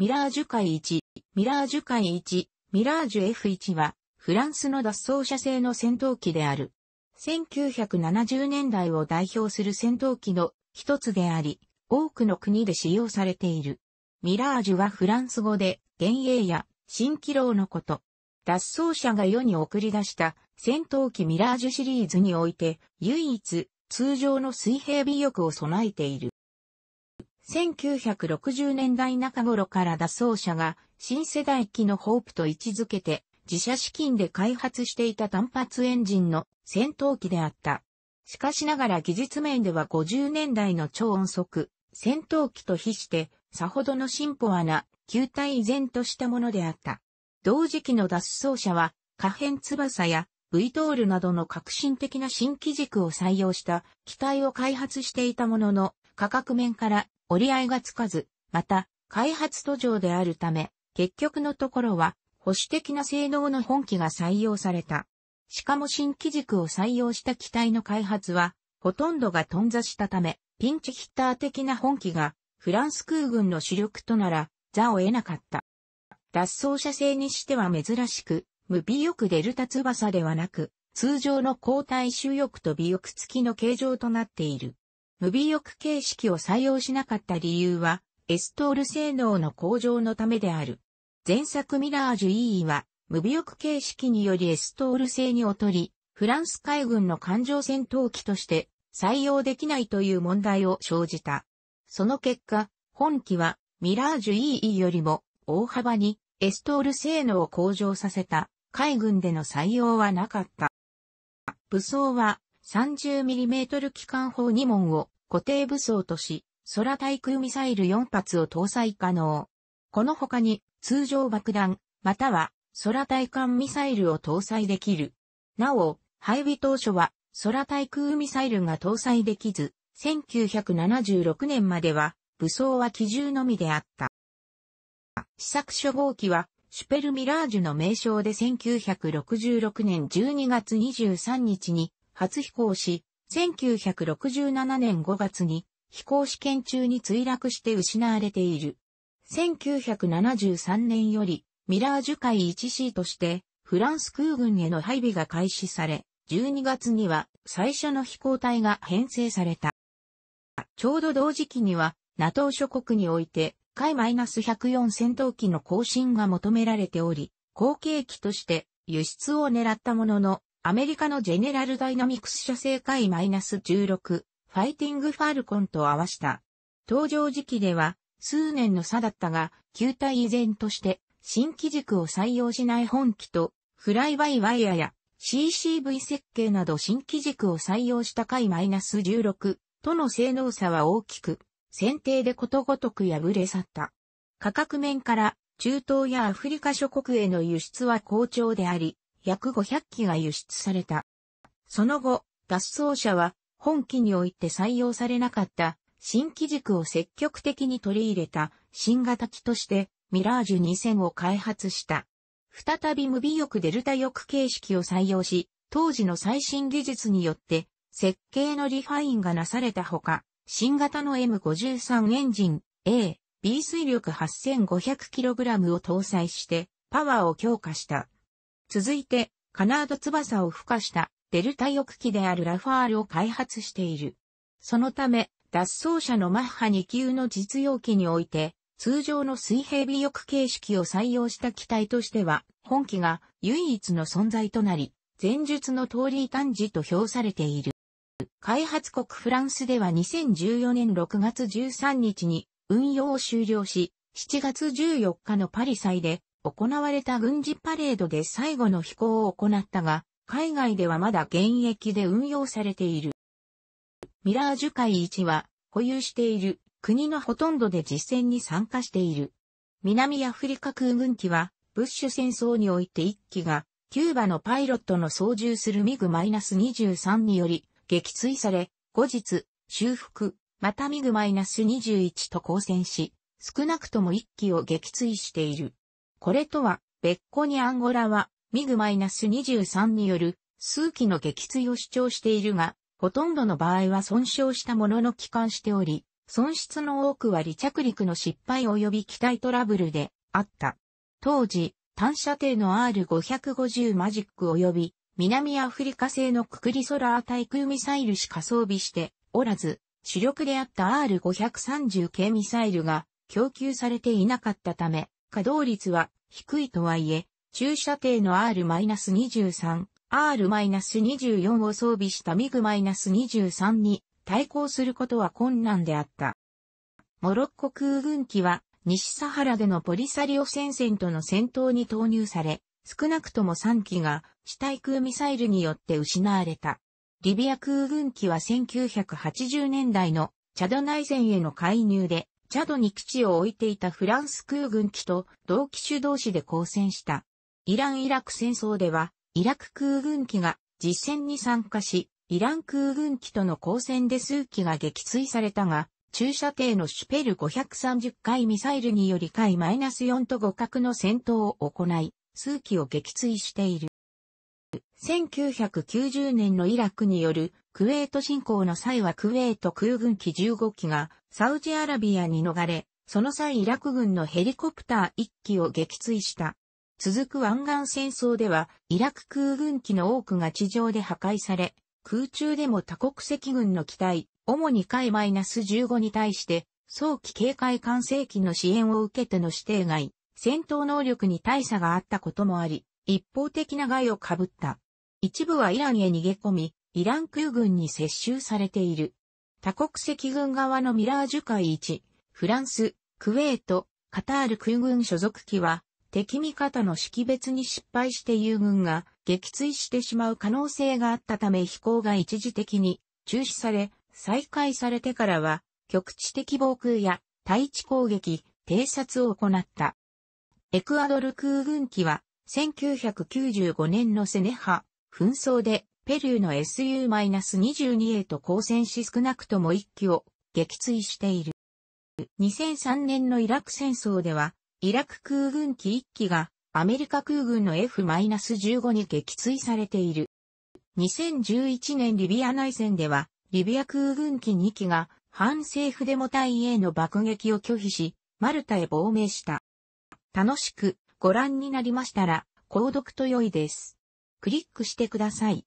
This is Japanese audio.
ミラージュ海1、ミラージュ海1、ミラージュ F1 は、フランスの脱走車製の戦闘機である。1970年代を代表する戦闘機の一つであり、多くの国で使用されている。ミラージュはフランス語で、幻影や蜃気楼のこと。脱走者が世に送り出した戦闘機ミラージュシリーズにおいて、唯一通常の水平尾翼を備えている。1960年代中頃から脱走者が新世代機のホープと位置づけて自社資金で開発していた単発エンジンの戦闘機であった。しかしながら技術面では50年代の超音速戦闘機と比してさほどの進歩はな、球体依然としたものであった。同時期の脱走者は可変翼や V トールなどの革新的な新機軸を採用した機体を開発していたものの価格面から折り合いがつかず、また開発途上であるため、結局のところは保守的な性能の本機が採用された。しかも新機軸を採用した機体の開発は、ほとんどが頓挫したため、ピンチヒッター的な本機が、フランス空軍の主力となら、座を得なかった。脱走車製にしては珍しく、無尾翼デルタ翼ではなく、通常の交代主翼と尾翼付きの形状となっている。無尾翼形式を採用しなかった理由は、エストール性能の向上のためである。前作ミラージュ EE は、無尾翼形式によりエストール製に劣り、フランス海軍の艦上戦闘機として採用できないという問題を生じた。その結果、本機はミラージュ EE よりも大幅にエストール性能を向上させた海軍での採用はなかった。武装は 30mm 機関砲2門を固定武装とし、空対空ミサイル4発を搭載可能。この他に通常爆弾、または空対艦ミサイルを搭載できる。なお、配備当初は空対空ミサイルが搭載できず、1976年までは武装は機銃のみであった。試作初号機はシュペルミラージュの名称で1966年12月23日に初飛行し、1967年5月に飛行試験中に墜落して失われている。1973年よりミラージュ海 1C としてフランス空軍への配備が開始され、12月には最初の飛行隊が編成された。ちょうど同時期には NATO 諸国において海 -104 戦闘機の更新が求められており、後継機として輸出を狙ったものの、アメリカのジェネラルダイナミクス社製海 -16 ファイティングファルコンと合わした。登場時期では数年の差だったが、球体依然として新機軸を採用しない本機と、フライバイワイヤや CCV 設計など新機軸を採用した回 -16 との性能差は大きく、選定でことごとく破れ去った。価格面から中東やアフリカ諸国への輸出は好調であり、約500機が輸出された。その後、脱走者は本機において採用されなかった新機軸を積極的に取り入れた新型機としてミラージュ2000を開発した。再び無尾翼デルタ翼形式を採用し、当時の最新技術によって設計のリファインがなされたほか、新型の M53 エンジン A、B 水力 8500kg を搭載してパワーを強化した。続いて、カナード翼を付加したデルタ翼機であるラファールを開発している。そのため、脱走者のマッハ2級の実用機において、通常の水平尾翼形式を採用した機体としては、本機が唯一の存在となり、前述の通り単字と評されている。開発国フランスでは2014年6月13日に運用を終了し、7月14日のパリ祭で行われた軍事パレードで最後の飛行を行ったが、海外ではまだ現役で運用されている。ミラージュ海1は保有している国のほとんどで実戦に参加している。南アフリカ空軍機は、ブッシュ戦争において1機が、キューバのパイロットの操縦するミグ -23 により撃墜され、後日、修復、またミグ -21 と交戦し、少なくとも1機を撃墜している。これとは、別個にアンゴラは、ミグ -23 による数機の撃墜を主張しているが、ほとんどの場合は損傷したものの帰還しており、損失の多くは離着陸の失敗及び機体トラブルであった。当時、単射程の R550 マジック及び南アフリカ製のククリソラー対空ミサイルしか装備しておらず、主力であった R530 系ミサイルが供給されていなかったため、稼働率は低いとはいえ、中射程の R-23、R-24 を装備したミグ -23 に対抗することは困難であった。モロッコ空軍機は西サハラでのポリサリオ戦線との戦闘に投入され、少なくとも3機が地対空ミサイルによって失われた。リビア空軍機は1980年代のチャド内戦への介入で、チャドに基地を置いていたフランス空軍機と同機種同士で交戦した。イラン・イラク戦争では、イラク空軍機が実戦に参加し、イラン空軍機との交戦で数機が撃墜されたが、中射程のシュペル530回ミサイルにより回マイナス -4 と互角の戦闘を行い、数機を撃墜している。1990年のイラクによるクウェート侵攻の際はクウェート空軍機15機がサウジアラビアに逃れ、その際イラク軍のヘリコプター1機を撃墜した。続く湾岸戦争ではイラク空軍機の多くが地上で破壊され、空中でも多国籍軍の機体、主に海 -15 に対して、早期警戒管制機の支援を受けての指定外、戦闘能力に大差があったこともあり、一方的な害を被った。一部はイランへ逃げ込み、イラン空軍に接収されている。多国籍軍側のミラージュ海1、フランス、クウェート、カタール空軍所属機は、敵味方の識別に失敗して友軍が撃墜してしまう可能性があったため飛行が一時的に中止され、再開されてからは局地的防空や対地攻撃、偵察を行った。エクアドル空軍機は1995年のセネハ紛争でペルーの SU-22A と交戦し少なくとも1機を撃墜している。2003年のイラク戦争ではイラク空軍機1機がアメリカ空軍の F-15 に撃墜されている。2011年リビア内戦では、リビア空軍機2機が反政府デモ隊への爆撃を拒否し、マルタへ亡命した。楽しくご覧になりましたら、購読と良いです。クリックしてください。